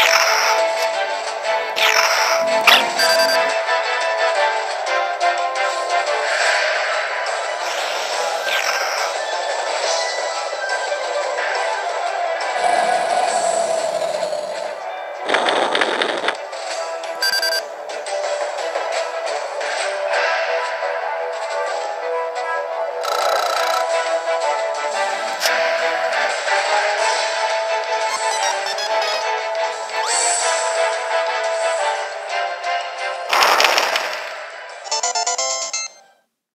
Yeah.